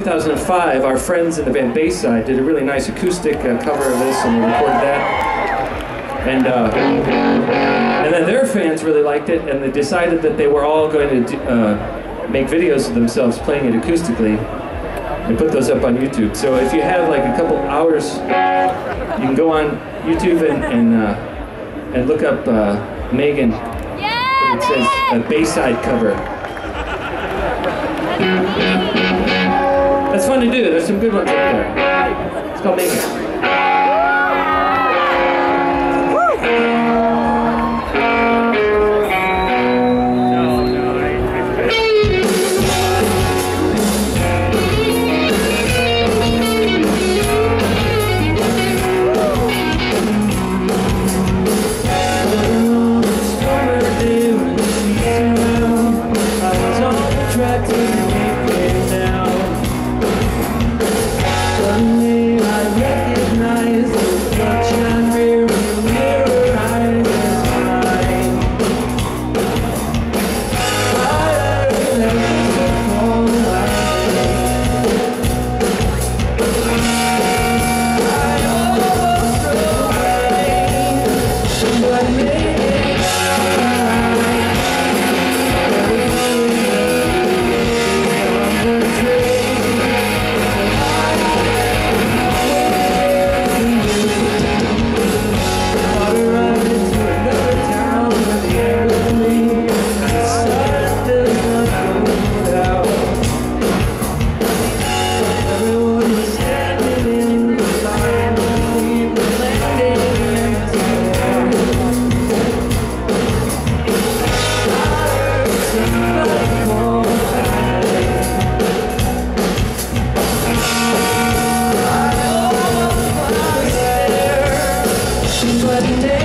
2005, our friends in the band Bayside did a really nice acoustic uh, cover of this, and we recorded that. And uh, and then their fans really liked it, and they decided that they were all going to do, uh, make videos of themselves playing it acoustically and put those up on YouTube. So if you have like a couple hours, you can go on YouTube and and, uh, and look up uh, Megan. It says a Bayside cover. That's fun to do. There's some good ones up there. It's called Megan. attractive She's what it is.